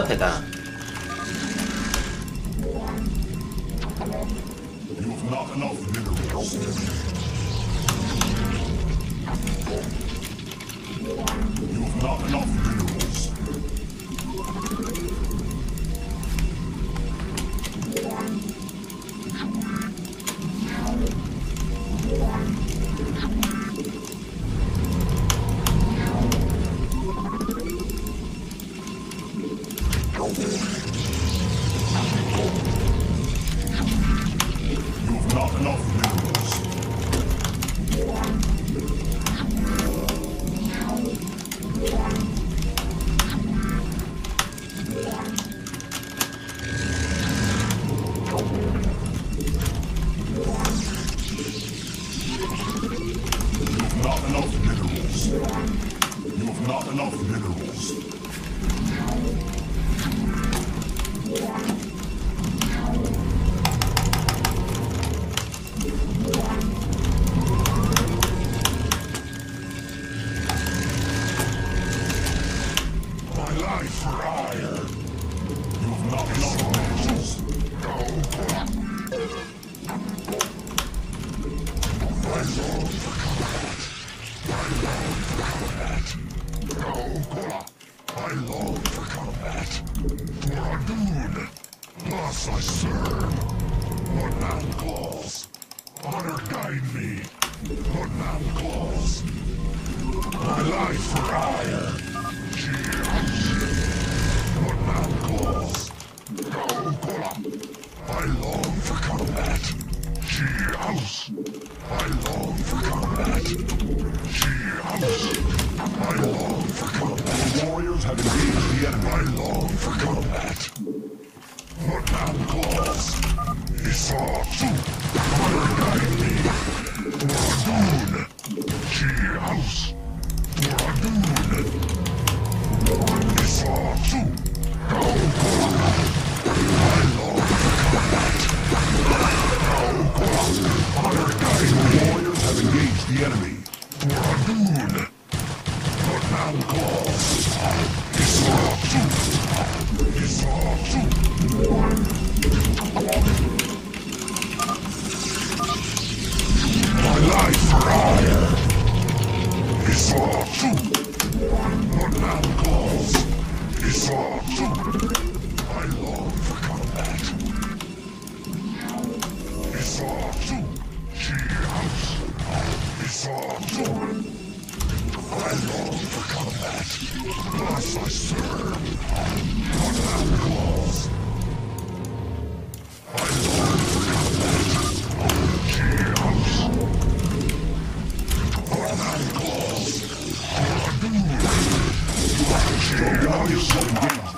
太大。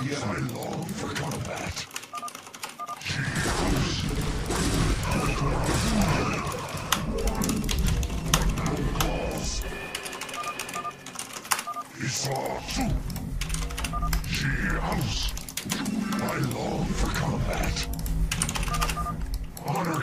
Yet I long for combat. She goes out of claws. Isatsu. She. I long for combat. Honor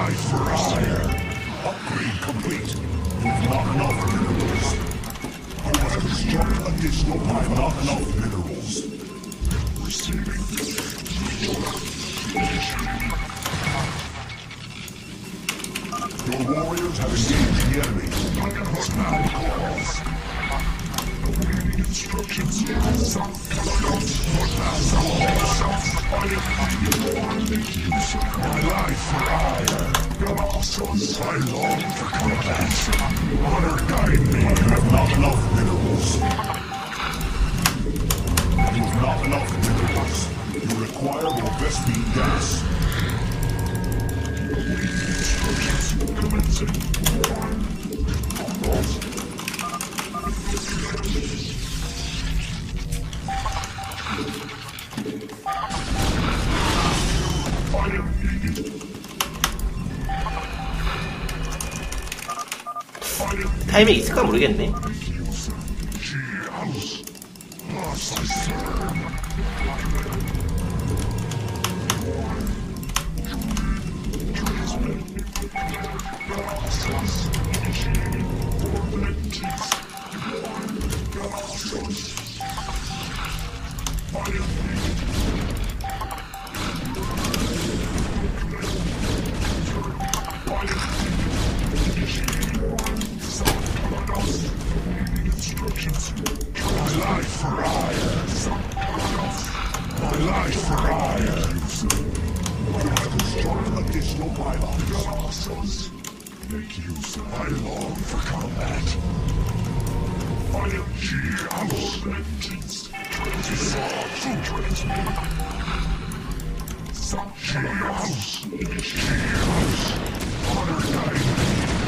My for Aiur. Upgrade complete. We've not enough minerals. I must construct additional pipe. Not enough minerals. Receiving. Your warriors have engaged the enemy. What's now calls? Awaiting instructions. Calls? I am my life for Aiur. Apostles, I long for combat. Honor guide me. You have not enough minerals. You have not enough minerals. You require more Vespene gas. Awaiting instructions. Commencing. I 타이밍 있을까 모르겠네. She I serve. My life for Aiur. My life for Aiur. I must construct additional pylons. Make use. of my long for combat. I am G House Vengeance. Transmit. Transmit. G House. G House. Honor guide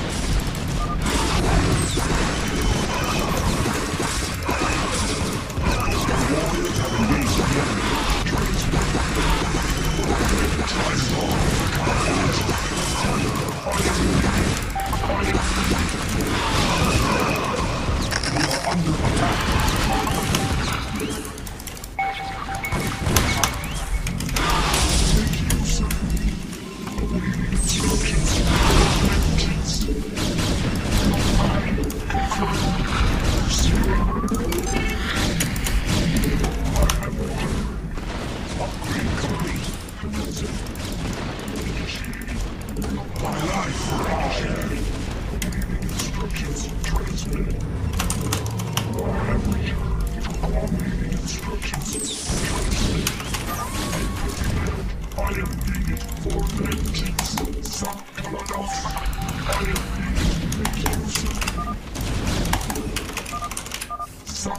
형,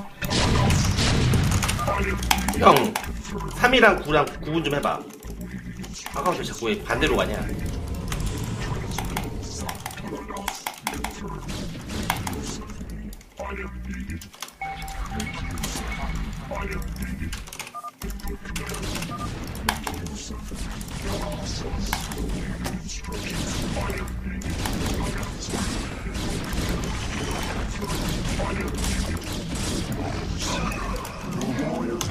for 3이랑 9랑 구분 좀 해봐. 아까 왜 자꾸 왜 반대로 가냐?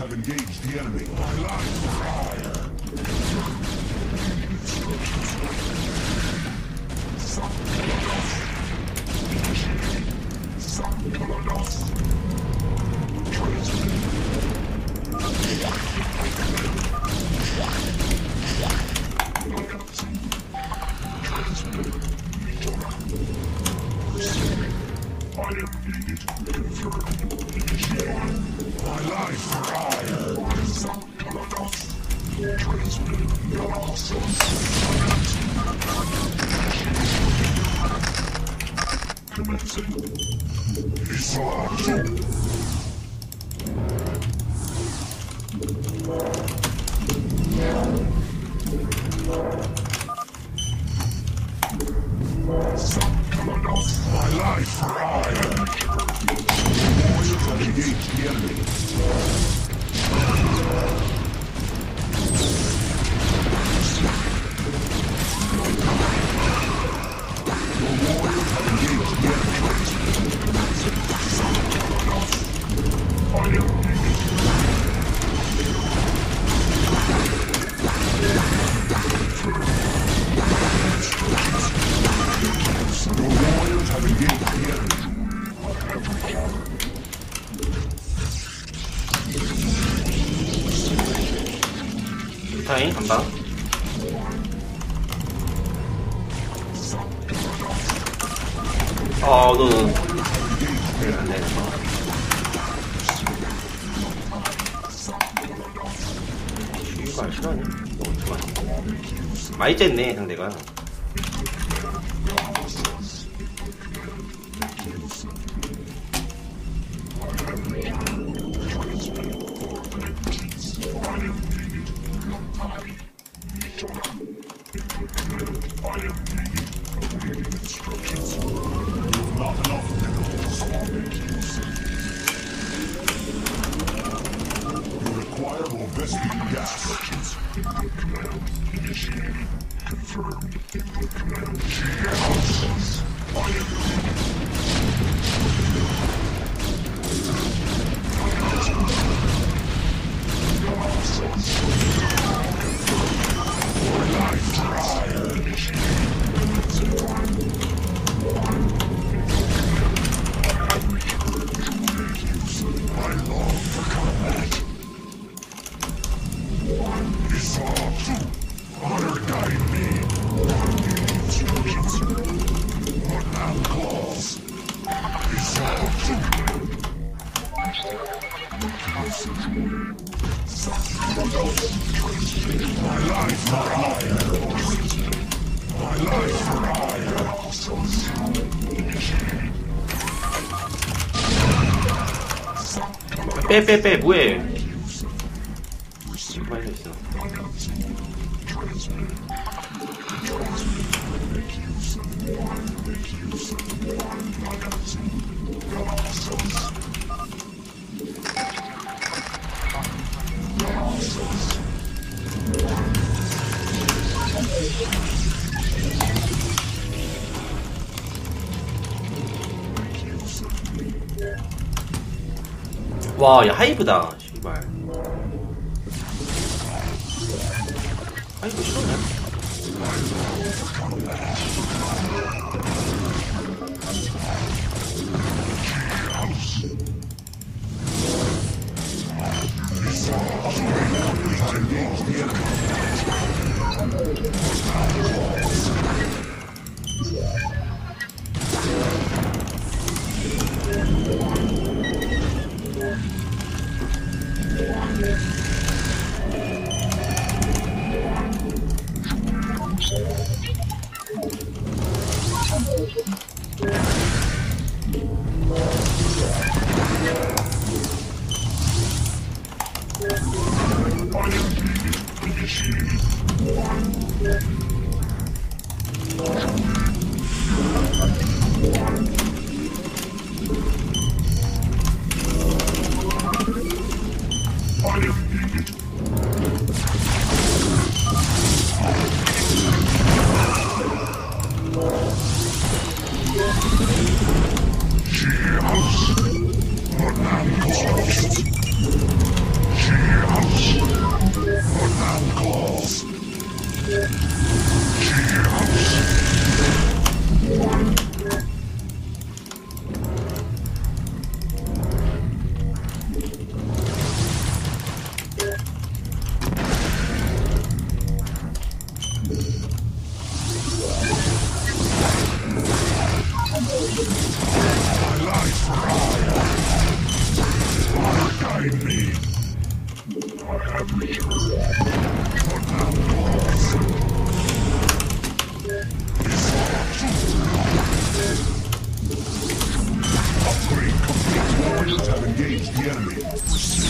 have engaged the enemy. I am needed. My life for all. Comenzando. Isaac. 천천히 한방 아 너는 안돼 이거 시간이 너무 많이 쨌네 상대가. Yeah. 빼빼빼 뭐해? 와, 야, 하이브다. engage the enemy.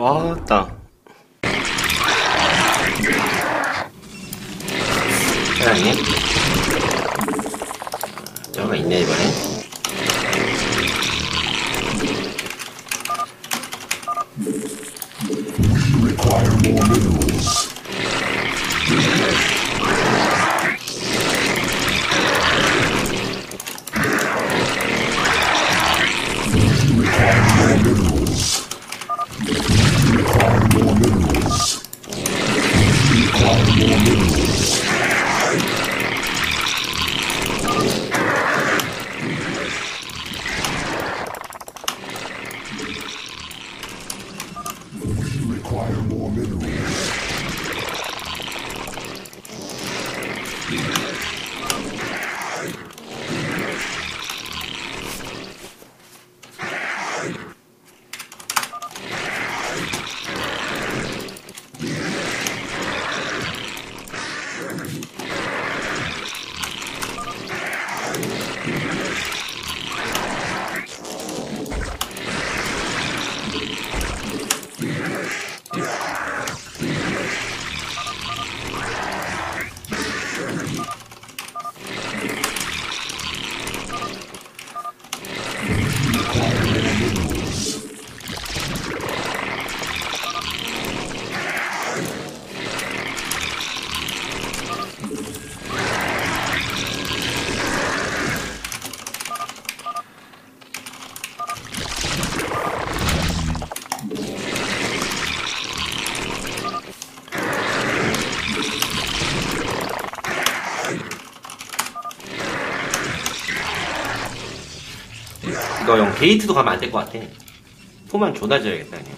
아따 사장님? 저거 있네 이번엔 게이트도 가면 안 될 것 같아. 포만 존나 줘야겠다, 그냥.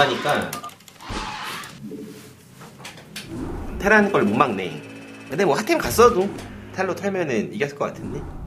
가니까 테란 걸못 막네. 근데 뭐 핫템 갔어도 탈로 털면은 이겼을 것 같은데.